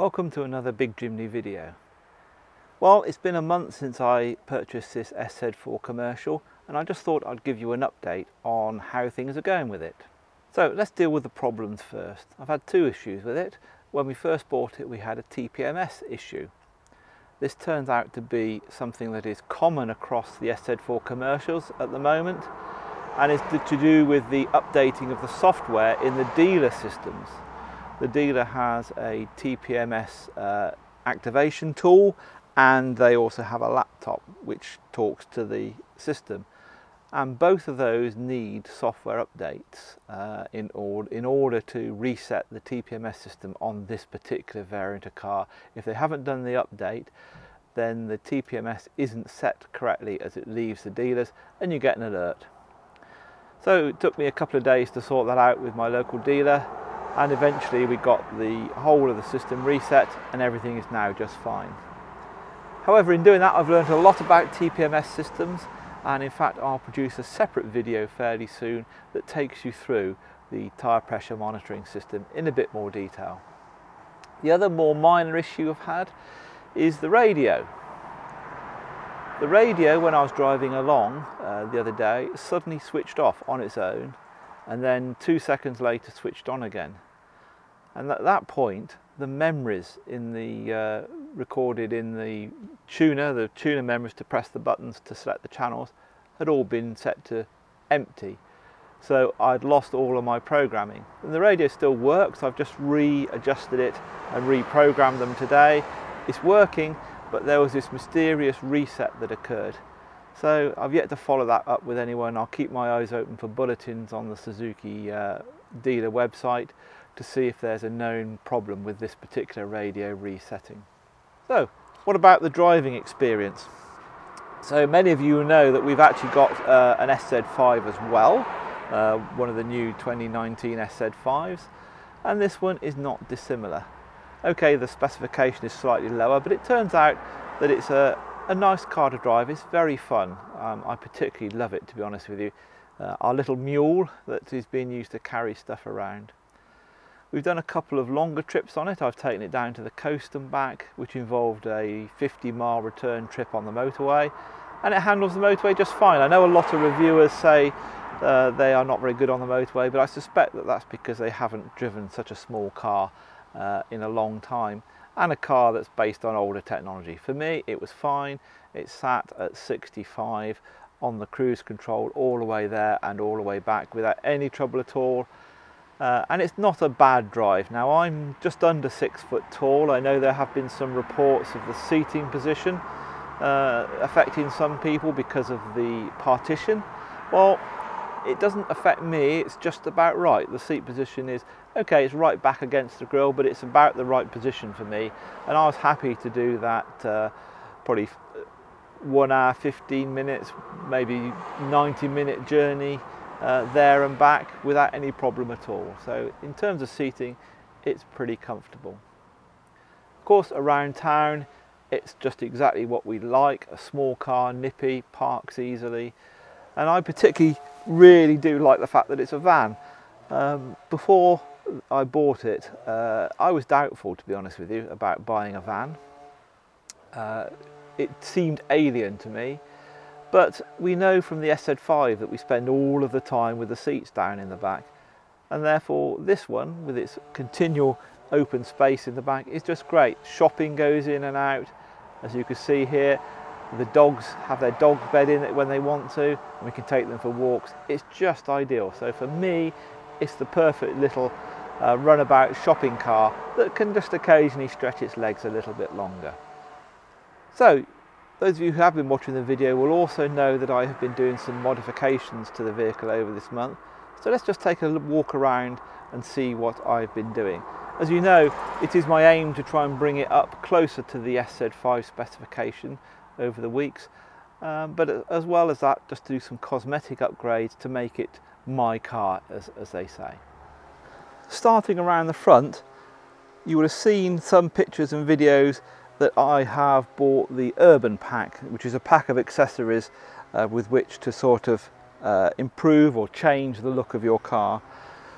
Welcome to another Big Jimny video. Well, it's been a month since I purchased this SZ4 commercial and I just thought I'd give you an update on how things are going with it. So let's deal with the problems first. I've had two issues with it. When we first bought it we had a TPMS issue. This turns out to be something that is common across the SZ4 commercials at the moment and is to do with the updating of the software in the dealer systems. The dealer has a TPMS uh, activation tool and they also have a laptop which talks to the system and both of those need software updates uh, in, or in order to reset the TPMS system on this particular variant of car. If they haven't done the update then the TPMS isn't set correctly as it leaves the dealers and you get an alert. So it took me a couple of days to sort that out with my local dealer and eventually we got the whole of the system reset and everything is now just fine. However, in doing that I've learned a lot about TPMS systems and in fact I'll produce a separate video fairly soon that takes you through the tyre pressure monitoring system in a bit more detail. The other more minor issue I've had is the radio. The radio, when I was driving along uh, the other day, suddenly switched off on its own and then two seconds later switched on again. And at that point, the memories in the uh, recorded in the tuner, the tuner memories to press the buttons to select the channels, had all been set to empty. So I'd lost all of my programming. And the radio still works. I've just readjusted it and reprogrammed them today. It's working, but there was this mysterious reset that occurred. So I've yet to follow that up with anyone. I'll keep my eyes open for bulletins on the Suzuki uh, dealer website to see if there's a known problem with this particular radio resetting. So what about the driving experience? So many of you know that we've actually got uh, an SZ5 as well, uh, one of the new 2019 SZ5s, and this one is not dissimilar. Okay, the specification is slightly lower, but it turns out that it's a, a nice car to drive. It's very fun. Um, I particularly love it, to be honest with you. Uh, our little mule that is being used to carry stuff around. We've done a couple of longer trips on it. I've taken it down to the coast and back, which involved a 50 mile return trip on the motorway, and it handles the motorway just fine. I know a lot of reviewers say uh, they are not very good on the motorway, but I suspect that that's because they haven't driven such a small car uh, in a long time and a car that's based on older technology. For me, it was fine. It sat at 65 on the cruise control all the way there and all the way back without any trouble at all. Uh, and it's not a bad drive. Now I'm just under six foot tall. I know there have been some reports of the seating position uh, affecting some people because of the partition. Well, it doesn't affect me, it's just about right. The seat position is, okay, it's right back against the grill, but it's about the right position for me. And I was happy to do that uh, probably one hour, 15 minutes, maybe 90 minute journey uh, there and back without any problem at all. So in terms of seating, it's pretty comfortable. Of course, around town, it's just exactly what we like, a small car, nippy, parks easily. And I particularly really do like the fact that it's a van. Um, before I bought it, uh, I was doubtful, to be honest with you, about buying a van. Uh, it seemed alien to me, but we know from the SZ5 that we spend all of the time with the seats down in the back, and therefore this one, with its continual open space in the back, is just great. Shopping goes in and out, as you can see here. The dogs have their dog bed in it when they want to, and we can take them for walks. It's just ideal. So for me, it's the perfect little uh, runabout shopping car that can just occasionally stretch its legs a little bit longer. So those of you who have been watching the video will also know that I have been doing some modifications to the vehicle over this month. So let's just take a walk around and see what I've been doing. As you know, it is my aim to try and bring it up closer to the SZ5 specification over the weeks. Um, but as well as that, just do some cosmetic upgrades to make it my car, as, as they say. Starting around the front, you will have seen some pictures and videos that I have bought the Urban Pack, which is a pack of accessories uh, with which to sort of uh, improve or change the look of your car.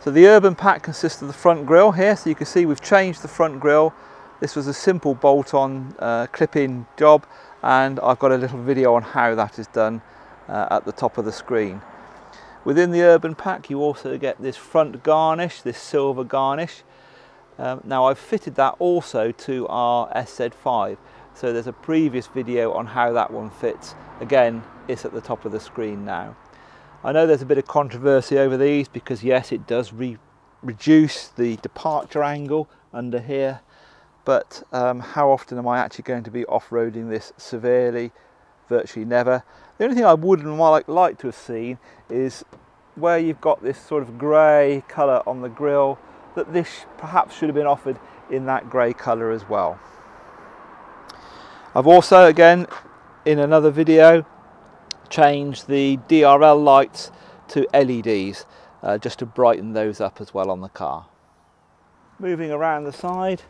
So the Urban Pack consists of the front grille here, so you can see we've changed the front grille This was a simple bolt-on uh, clip-in job and I've got a little video on how that is done uh, at the top of the screen. Within the Urban Pack you also get this front garnish, this silver garnish. Um, now I've fitted that also to our SZ5 so there's a previous video on how that one fits. Again, it's at the top of the screen now. I know there's a bit of controversy over these because yes, it does re reduce the departure angle under here, but um, how often am I actually going to be off-roading this severely? Virtually never. The only thing I would and like, like to have seen is where you've got this sort of grey colour on the grille, that this perhaps should have been offered in that grey colour as well. I've also, again, in another video, changed the DRL lights to LEDs uh, just to brighten those up as well on the car. Moving around the side,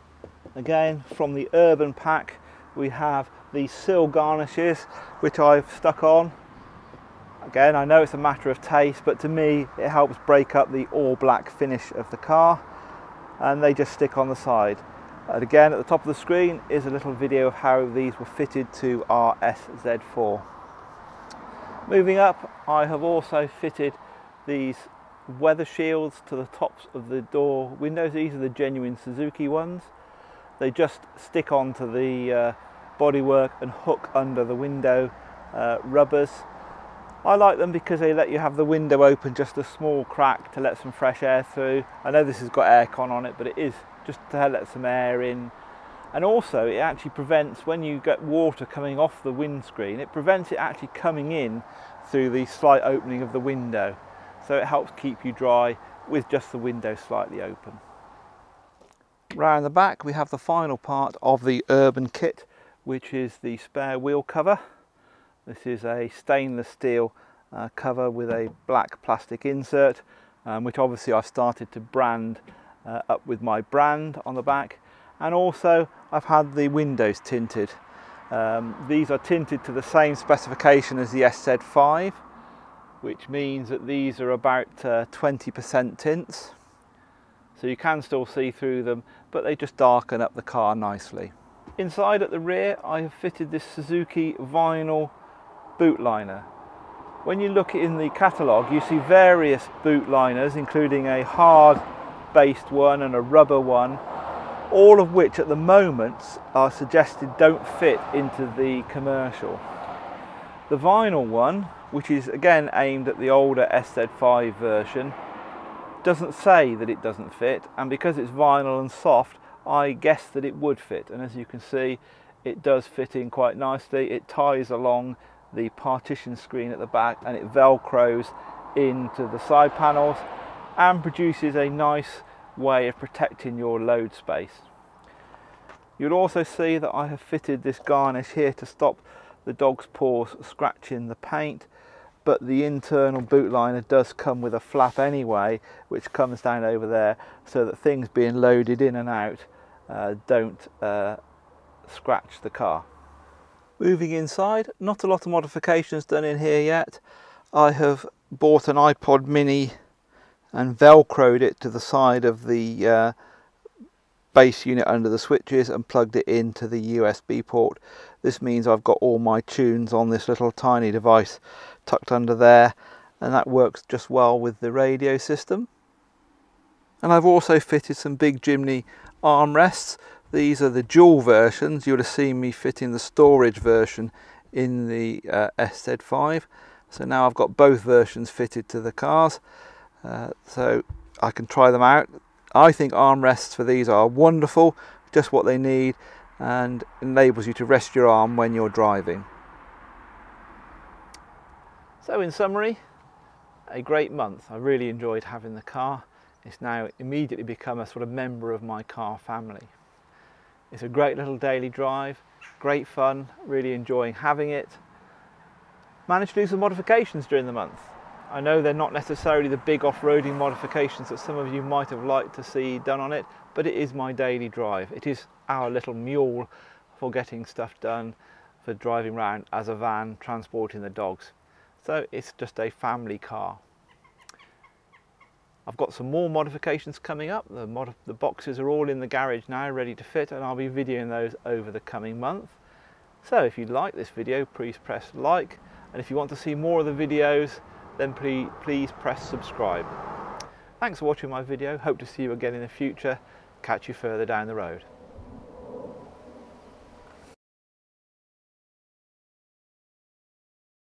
again from the Urban Pack, we have the sill garnishes which I've stuck on. Again, I know it's a matter of taste, but to me it helps break up the all black finish of the car and they just stick on the side. And again, at the top of the screen is a little video of how these were fitted to our SZ4. Moving up, I have also fitted these weather shields to the tops of the door windows. These are the genuine Suzuki ones. They just stick onto the uh, bodywork and hook under the window uh, rubbers. I like them because they let you have the window open just a small crack to let some fresh air through. I know this has got aircon on it, but it is just to let some air in. And also it actually prevents, when you get water coming off the windscreen, it prevents it actually coming in through the slight opening of the window. So it helps keep you dry with just the window slightly open. Round the back we have the final part of the Urban kit, which is the spare wheel cover. This is a stainless steel uh, cover with a black plastic insert, um, which obviously I've started to brand uh, up with my brand on the back and also I've had the windows tinted. Um, these are tinted to the same specification as the SZ5 which means that these are about 20% uh, tints so you can still see through them but they just darken up the car nicely. Inside at the rear I have fitted this Suzuki vinyl boot liner. When you look in the catalogue you see various boot liners including a hard based one and a rubber one, all of which at the moment are suggested don't fit into the commercial. The vinyl one, which is again aimed at the older SZ5 version, doesn't say that it doesn't fit and because it's vinyl and soft I guess that it would fit and as you can see it does fit in quite nicely. It ties along the partition screen at the back and it velcros into the side panels and produces a nice way of protecting your load space. You'll also see that I have fitted this garnish here to stop the dog's paws scratching the paint but the internal boot liner does come with a flap anyway which comes down over there so that things being loaded in and out uh, don't uh, scratch the car. Moving inside, not a lot of modifications done in here yet. I have bought an iPod mini and velcroed it to the side of the uh, base unit under the switches and plugged it into the USB port. This means I've got all my tunes on this little tiny device tucked under there and that works just well with the radio system. And I've also fitted some big Jimny armrests. These are the dual versions. You'll have seen me fitting the storage version in the uh, SZ5. So now I've got both versions fitted to the cars. Uh, so I can try them out. I think armrests for these are wonderful, just what they need and enables you to rest your arm when you're driving. So in summary, a great month. I really enjoyed having the car. It's now immediately become a sort of member of my car family. It's a great little daily drive, great fun, really enjoying having it. Managed to do some modifications during the month. I know they're not necessarily the big off-roading modifications that some of you might have liked to see done on it, but it is my daily drive. It is our little mule for getting stuff done, for driving around as a van, transporting the dogs. So it's just a family car. I've got some more modifications coming up. The, mod the boxes are all in the garage now, ready to fit, and I'll be videoing those over the coming month. So if you like this video, please press like, and if you want to see more of the videos, then please, please press subscribe. Thanks for watching my video. Hope to see you again in the future. Catch you further down the road.